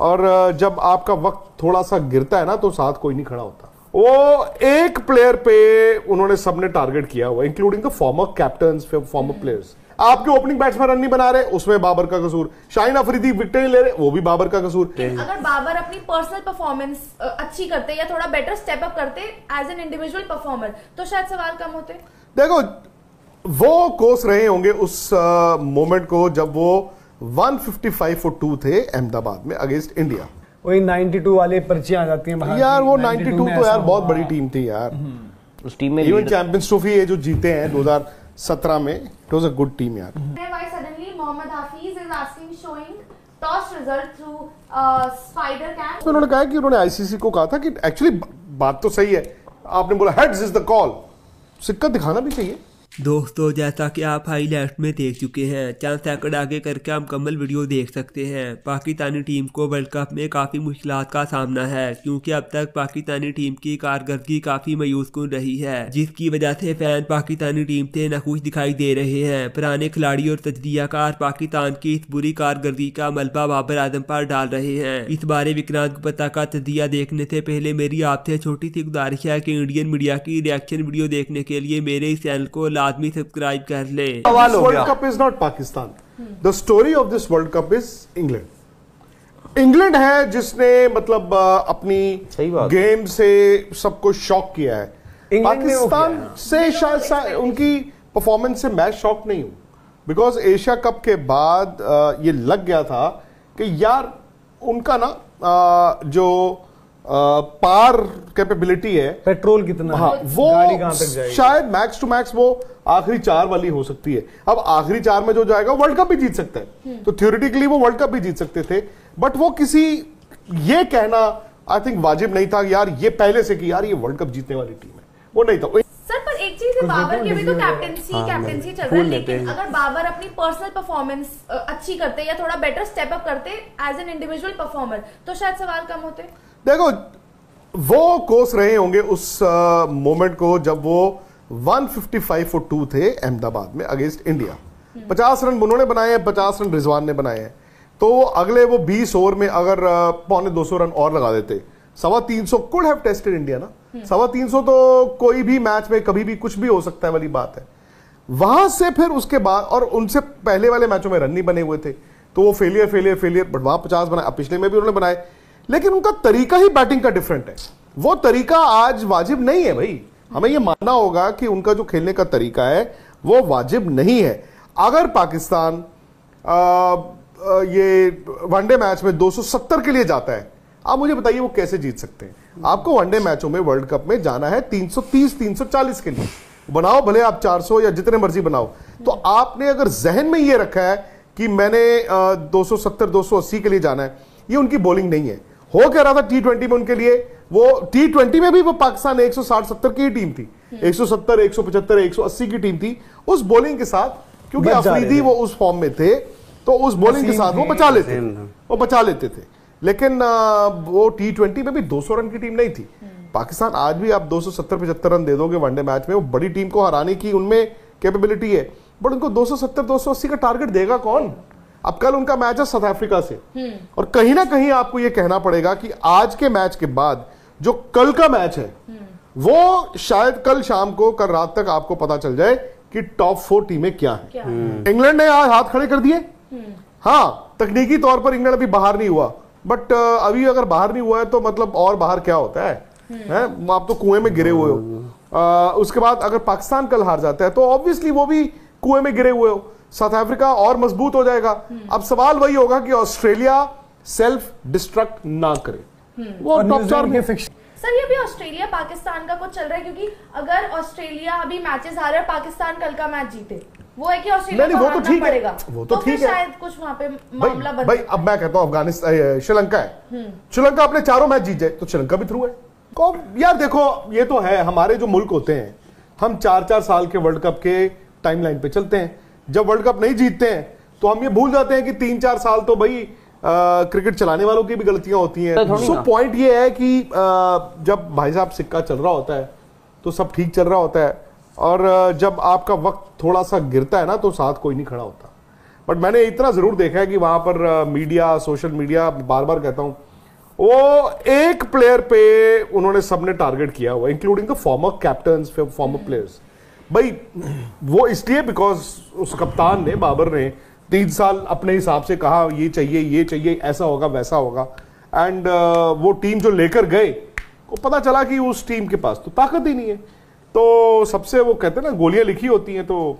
और जब आपका वक्त थोड़ा सा गिरता है ना तो साथ कोई नहीं खड़ा होता। वो एक प्लेयर पे उन्होंने सबने टारगेट किया हुआ including the former captain former players आपके ओपनिंग बैट्समैन रन नहीं बना रहे? उसमें बाबर का कसूर। शाहीन अफरीदी विकेट नहीं ले रहे वो भी बाबर का कसूर। अगर बाबर अपनी पर्सनल परफॉर्मेंस अच्छी करते या थोड़ा बेटर स्टेप अप करते एज एन इंडिविजुअल परफॉर्मर तो शायद सवाल कम होते। देखो वो कोस रहे होंगे उस मोमेंट को जब वो 155 फॉर टू थे अहमदाबाद में अगेंस्ट इंडिया वही 92 वाले पर्चियाँ आ जाती हैं यार वो 92 92 तो यार बहुत बड़ी टीम थी यार। उस टीम में इवन चैंपियंस ट्रॉफी ये जो जीते हैं 2017 में it was a good team यार। Mohammad Hafiz is asking showing toss result through uh, spider तो उन्होंने कहा कि उन्होंने आईसीसी को कहा था कि एक्चुअली बात तो सही है। आपने बोला हेड्स इज़ द कॉल सिक्का दिखाना भी चाहिए। दोस्तों, जैसा कि आप हाईलाइट में देख चुके हैं चंद सेकंड आगे करके हम मुकम्मल वीडियो देख सकते हैं। पाकिस्तानी टीम को वर्ल्ड कप में काफ़ी मुश्किल का सामना है, क्योंकि अब तक पाकिस्तानी टीम की कारकर्दगी काफ़ी मायूस कन रही है, जिसकी वजह से फ़ैन पाकिस्तानी टीम से नखुश दिखाई दे रहे हैं। पुराने खिलाड़ी और तजदियाकार पाकिस्तान की इस बुरी कारकर्दगी का मलबा बाबर आज़म पर डाल रहे हैं। इस बारे विक्रांत गुप्ता का तजिया देखने से पहले मेरी आपसे छोटी सी गुजारिश है कि इंडियन मीडिया की रिएक्शन वीडियो देखने के लिए मेरे इस चैनल को लाजमी सब्सक्राइब कर ले। World cup is not Pakistan the story of this world cup is England England है जिसने मतलब अपनी गेम से सबको शॉक किया है। पाकिस्तान से शायद उनकी परफॉर्मेंस से मैं शॉक नहीं हूँ। बिकॉज़ एशिया कप के बाद ये लग गया था कि यार उनका ना जो पार कैपेबिलिटी है। पेट्रोल कितना हाँ है? वो गाड़ी कहाँ तक जाएगी? शायद मैक्स टू मैक्स वो आखिरी चार वाली हो सकती है। अब आखिरी चार में जो जाएगा वर्ल्ड कप भी जीत सकता है। तो थियोरिटिकली वो वर्ल्ड कप भी जीत सकते थे। बट वो किसी ये कहना आई थिंक वाजिब नहीं था यार ये पहले से कि यार ये वर्ल्ड कप जीतने वाली टीम है। वो नहीं था। सर पर एक चीज़ है बाबर की भी तो कैप्टनसी हाँ, कैप्टनसी चल रहा है लेकिन अगर बाबर अपनी पर्सनल परफॉर्मेंस अच्छी करते या थोड़ा बेटर स्टेप अप करते एज एन इंडिविजुअल परफॉर्मर तो शायद सवाल कम होते। देखो, वो कोस रहे होंगे उस मोमेंट को जब वो 155 फॉर टू थे अहमदाबाद में अगेंस्ट इंडिया। 50 रन उन्होंने बनाए हैं 50 रन रिजवान ने बनाए हैं। तो अगले वो 20 ओवर में अगर पौने 200 रन और लगा देते। सवा तीन सौ कुड हैव टेस्टेड इंडिया ना। सवा तीन सौ तो कोई भी मैच में कभी भी कुछ भी हो सकता है वाली बात है। वहाँ से फिर उसके बाद, और उनसे पहले वाले मैचों में रन नहीं बने हुए थे। तो वो फेलियर फेलियर फेलियर बट वहाँ पचास बनाए पिछले में भी उन्होंने बनाए। लेकिन उनका तरीका ही बैटिंग का डिफरेंट है। वो तरीका आज वाजिब नहीं है भाई। हमें ये मानना होगा कि उनका जो खेलने का तरीका है वो वाजिब नहीं है। अगर पाकिस्तान आ, आ, ये वनडे मैच में 270 के लिए जाता है आप मुझे बताइए वो कैसे जीत सकते हैं? आपको वनडे मैचों में वर्ल्ड कप में जाना है 330 340 के लिए। बनाओ भले आप 400 या जितने मर्ज़ी बनाओ। तो आपने अगर जहन में ये रखा है कि मैंने अ, 270 280 के लिए जाना है ये उनकी बॉलिंग नहीं है। हो क्या रहा था टी ट्वेंटी में उनके लिए। वो टी ट्वेंटी में भी वो पाकिस्तान 160 70 की टीम थी। 170 175 180 की टीम थी। उस बॉलिंग के साथ क्योंकि अफरीदी। वो उस फॉर्म में थे तो उस बॉलिंग के साथ वो बचा लेते। वो बचा लेते थे। लेकिन वो टी ट्वेंटी में भी 200 रन की टीम नहीं थी। पाकिस्तान आज भी आप 270 75 रन दे दोगे वनडे मैच में वो बड़ी टीम को हराने की उनमें कैपेबिलिटी है। बट उनको 270 280 का टारगेट देगा कौन? अब कल उनका मैच है साउथ अफ्रीका से। और कहीं ना कहीं आपको यह कहना पड़ेगा कि आज के मैच के बाद जो कल का मैच है वो शायद कल शाम को कल रात तक आपको पता चल जाए कि टॉप फोर टीमें क्या हैं। इंग्लैंड ने आज हाथ खड़े कर दिए। हाँ तकनीकी तौर पर इंग्लैंड अभी बाहर नहीं हुआ। बट अभी अगर बाहर नहीं हुआ है तो मतलब और बाहर क्या होता है? हैं? आप तो कुएँ में गिरे हुए हो। उसके बाद अगर पाकिस्तान कल हार जाता है तो ऑब्वियसली वो भी कुएँ में गिरे हुए हो। साउथ अफ्रीका और मज़बूत हो जाएगा। अब सवाल वही होगा कि ऑस्ट्रेलिया सेल्फ डिस्ट्रक्ट ना करे। वो टॉप चार में सर ये भी ऑस्ट्रेलिया पाकिस्तान का कुछ चल रहा है? क्योंकि अगर ऑस्ट्रेलिया अभी मैचेस हारे और पाकिस्तान कल का मैच जीते वो है कि ऑस्ट्रेलिया नहीं, वो तो ठीक है। पड़ेगा। वो तो फिर ठीक है। शायद कुछ वहाँ पे मामला भाई बन भाई अब मैं कहता हूँ अफ़गानिस्तान श्रीलंका है। श्रीलंका अपने चारों मैच जीत जाए तो श्रीलंका भी थ्रू है। को यार देखो ये तो है हमारे जो मुल्क होते हैं हम चार चार साल के वर्ल्ड कप के टाइमलाइन पे चलते हैं। जब वर्ल्ड कप नहीं जीतते हैं तो हम ये भूल जाते हैं कि तीन चार साल तो भाई अ, क्रिकेट चलाने वालों की भी गलतियाँ होती हैं। सो पॉइंट ये है कि अ, जब भाई साहब सिक्का चल रहा होता है तो सब ठीक चल रहा होता है। और जब आपका वक्त थोड़ा सा गिरता है ना तो साथ कोई नहीं खड़ा होता। बट मैंने इतना ज़रूर देखा है कि वहाँ पर मीडिया सोशल मीडिया बार बार कहता हूँ वो एक प्लेयर पे उन्होंने सबने टारगेट किया हुआ including the former captain former players भाई वो इसलिए बिकॉज़ उस कप्तान ने बाबर ने तीन साल अपने हिसाब से कहा ये चाहिए ये चाहिए ऐसा होगा वैसा होगा। एंड uh, वो टीम जो लेकर गए को पता चला कि उस टीम के पास तो ताकत ही नहीं है। तो सबसे वो कहते हैं ना गोलियाँ लिखी होती हैं तो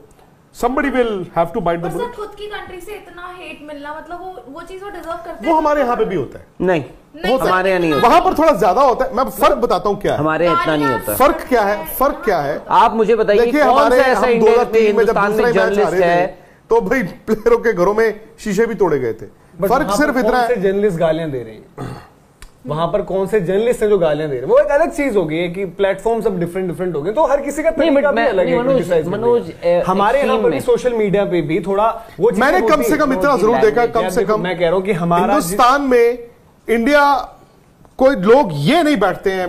somebody will have to bite the bullet खुद की कंट्री से इतना हेट मिलना मतलब वो वो चीज़ वो डिजर्व करते हैं। वो हमारे यहाँ पे भी होता है। नहीं नहीं, हमारे यहाँ नहीं होता। वहाँ पर थोड़ा ज़्यादा होता है। मैं फ़र्क बताता हूँ क्या है। हमारे यहाँ इतना नहीं होता। फ़र्क क्या है? फ़र्क क्या है? आप मुझे बताइए कौन सा ऐसा हम इंडिया 2003 में जब हिंदुस्तान में मैच आ जर्नलिस्ट है थे तो भाई प्लेयरों के घरों में शीशे भी तोड़े गए थे। फ़र्क सिर्फ़ इतना है। जर्नलिस्ट गालियाँ दे रहे हैं? वहाँ पर कौन से जर्नलिस्ट हैं जो गालियाँ दे रहे हैं? वो एक अलग चीज़ हो गई है कि प्लेटफॉर्म सब डिफरेंट डिफरेंट हो गए तो हर किसी का नहीं, तरीका भी मैं- अलग नहीं, है मनोज- हमारे यहाँ पर भी सोशल मीडिया पे भी थोड़ा वो मैंने कम से कम इतना ज़रूर देखा कम से कम मैं कह रहा हूँ कि हमारा हिंदुस्तान में इंडिया कोई लोग ये नहीं बैठते हैं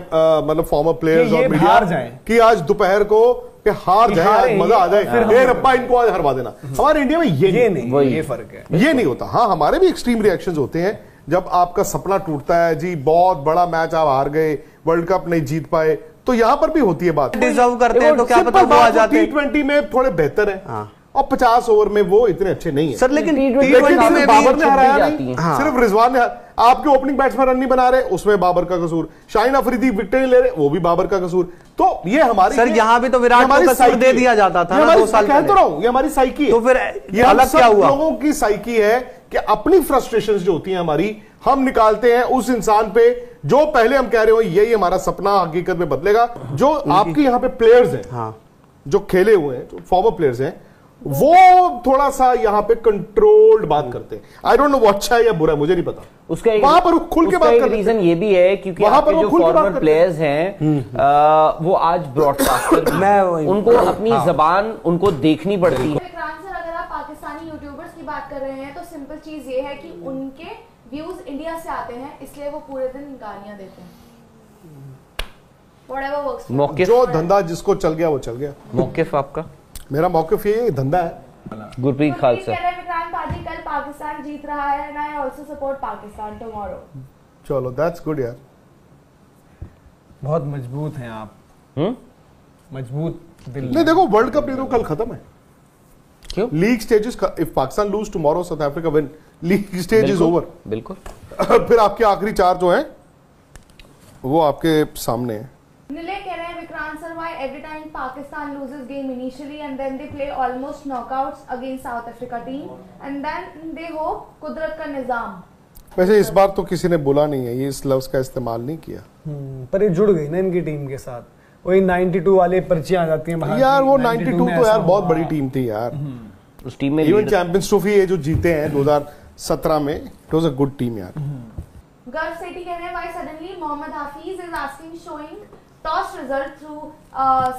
मतलब फॉर्मर प्लेयर्स और मीडिया कि आज दोपहर को कि हार जाए आज मज़ा आ जाए। ए रब्बा इनको आज हरवा देना। हमारे इंडिया में ये ये नहीं नहीं ये फ़र्क है। ये नहीं होता। हाँ हमारे भी एक्सट्रीम रिएक्शंस होते हैं जब आपका सपना टूटता है जी बहुत बड़ा मैच आप हार गए वर्ल्ड कप नहीं जीत पाए तो यहाँ पर भी होती है बात। डिजर्व करते हैं तो क्या पता वो आ जाते। हैं ट्वेंटी में थोड़े बेहतर है। हाँ। और पचास ओवर में वो इतने अच्छे नहीं है। सर लेकिन T20 लेकिन T20 सिर्फ़ में बाबर ने हराया नहीं हैं। सिर्फ़ रिजवान ने आपके ओपनिंग बैट्समैन रन नहीं बना रहे उसमें बाबर का कसूर। शाहीन अफरीदी विकेट नहीं ले रहे वो भी बाबर का कसूर। तो ये हमारी सर, यहाँ भी तो विराट को कसूर दे दिया जाता था ना दो साल कह तो रहा हूँ ये हमारी साइकी है। तो फिर ये अलग क्या हुआ? लोगों की साइकी है कि अपनी फ्रस्ट्रेशन जो होती है हमारी हम निकालते हैं उस इंसान पे जो पहले हम कह रहे हो यही हमारा सपना हकीकत में बदलेगा। जो आपके यहाँ पे प्लेयर्स हैं हाँ। जो खेले हुए हैं जो फॉर्मर प्लेयर्स हैं वो थोड़ा सा यहाँ पे कंट्रोल्ड बात करते हैं। आई डोंट नो वो अच्छा है या बुरा है मुझे नहीं पता। उसका एक वहाँ पर वो खुल के बात करते हैं। रीजन ये भी है क्योंकि वहाँ पर वो जो खुल के बात फॉरवर्ड प्लेयर्स हैं आ, वो आज ब्रॉडकास्टर मैं उनको अपनी जबान उनको देखनी पड़ती है। अगर आप पाकिस्तानी यूट्यूबर्स की बात कर रहे हैं तो सिंपल चीज़ ये है कि उनके व्यूज़ इंडिया से आते हैं इसलिए वो पूरे दिन गालियाँ देते हैं. मौके जो धंधा जिसको चल गया वो चल गया। मौकिफ आपका? मेरा मौकफ ये धंधा है। गुरप्रीत खालसा। कल पाकिस्तान जीत रहा है and I also support Pakistan tomorrow चलो दैट्स गुड यार। बहुत मज़बूत हैं आप। हम्म? मज़बूत दिल। नहीं देखो वर्ल्ड कप नहीं तो कल खत्म है। क्यों? League stages if Pakistan lose tomorrow South Africa win league stage is over बिल्कुल। फिर आपके आखिरी चार जो हैं वो आपके सामने हैं। निले कह रहे हैं Vikrant sir why every time Pakistan loses game initially and then they play almost knockouts against South Africa team and then they hope कुदरत का निज़ाम। वैसे इस बार तो किसी ने बोला नहीं है ये इस लफ्ज का इस्तेमाल नहीं किया। हम्म, पर ये जुड़ गई ना इनकी टीम के साथ। वही 92 वाले पर्चियाँ आ जाती हैं यार वो 92 92 में तो यार बहुत बड़ी टीम थी यार। उस टीम में इवन चैंपियंस ट्रॉफी ये जो जीते हैं 2017 में it was a good team यार। गर्व सेठी कह रहे हैं why suddenly Mohammad Hafeez is asking showing toss result through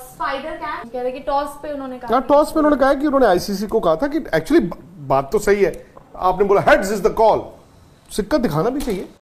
spider cam कह रहे कि टॉस पे उन्होंने कहा। हाँ टॉस पे उन्होंने कहा कि उन्होंने आईसीसी को कहा था कि एक्चुअली बात तो सही है। आपने बोला हेड्स इज़ द कॉल सिक्का दिखाना भी चाहिए।